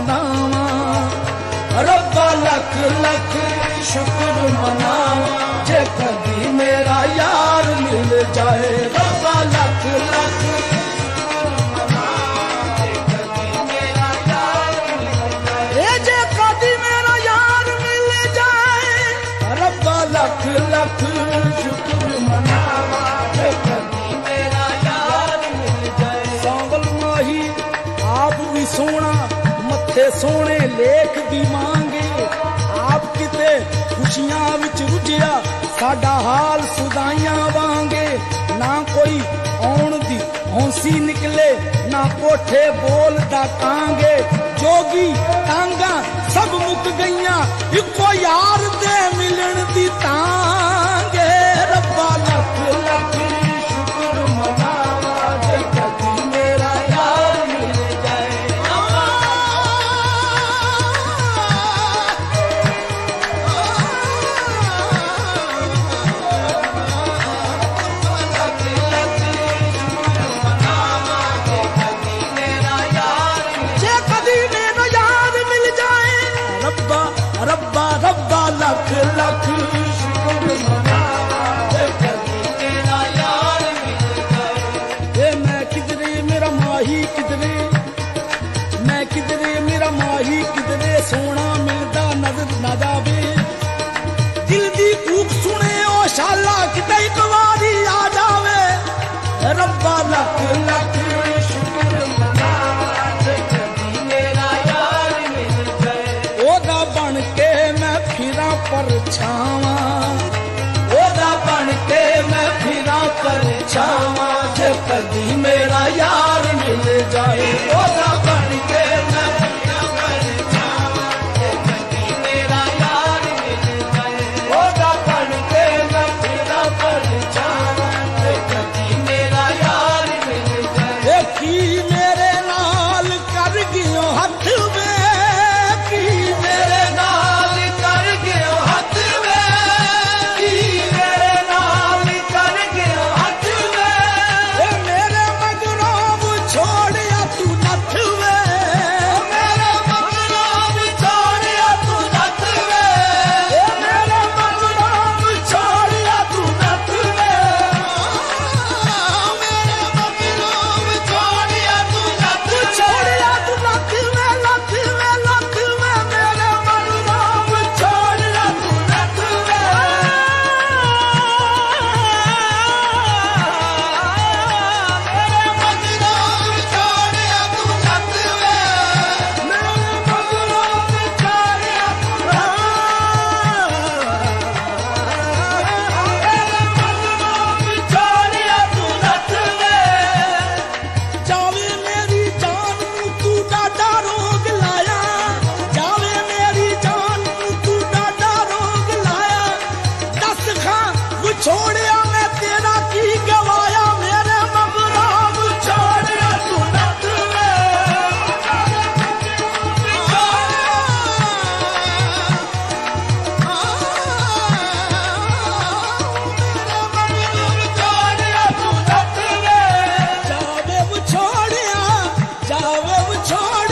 ਮਨਾਵਾਂ। ਲੱਖ ਲੱਖ ਸ਼ੁਕਰ ਮਨਾਵਾਂ। ਜੇ ਕਦੀ ਮੇਰਾ ਯਾਰ ਮਿਲ ਜਾਏ ਦੇ ਸੋਹਣੇ ਲੇਖ ਦੀ ਮੰਗੇ। ਆਪ ਕਿਤੇ ਖੁਸ਼ੀਆਂ ਵਿੱਚ ਰੁੱਝਿਆ, ਸਾਡਾ ਹਾਲ ਸੁਦਾਈਆਂ ਵਾਂਗੇ। ਨਾ ਕੋਈ ਆਉਣ ਦੀ ਹੌਂਸੀ ਨਿਕਲੇ, ਨਾ ਕੋਠੇ ਬੋਲਦਾ ਕਾਂਗੇ ਜੋਗੀ ਤਾਂਗਾ ਸਭ ਮੁੱਕ ਗਈਆਂ, ਇੱਕੋ ਯਾਰ ਤੇ ਮਿਲਣ ਦੀ ਤਾਂਗੇ। ਰੱਬਾ 와! छोड़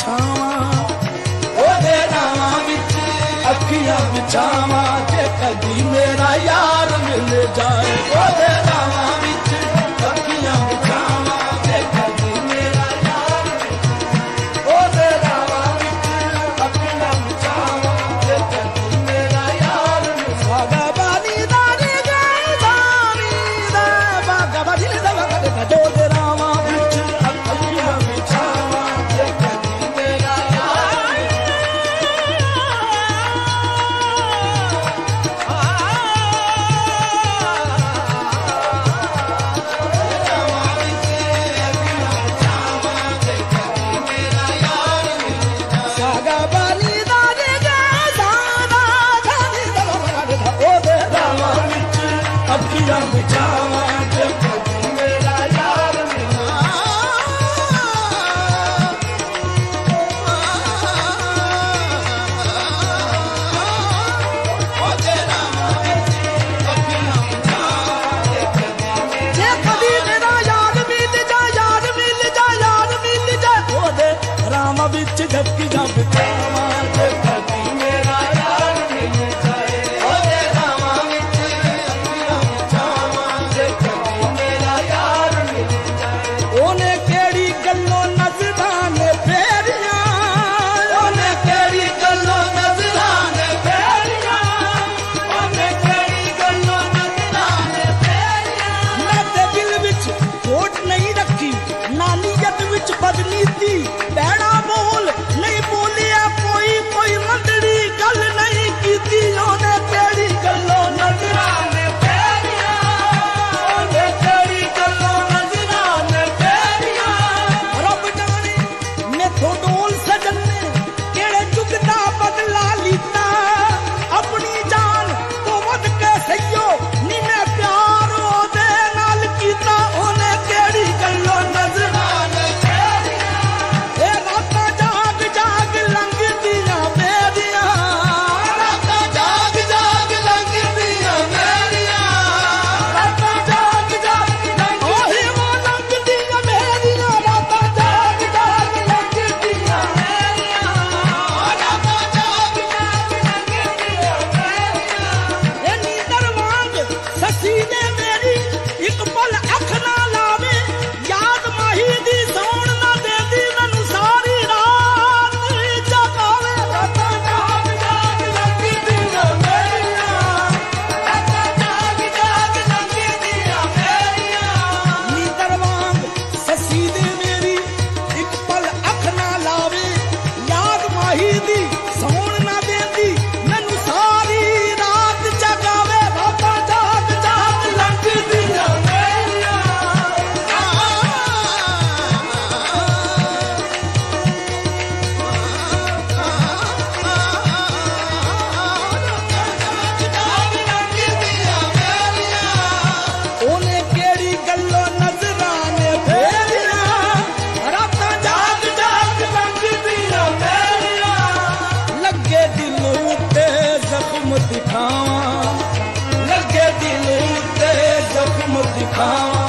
छ अछां जे की मेर यादि मिल ज Jawa Jawa come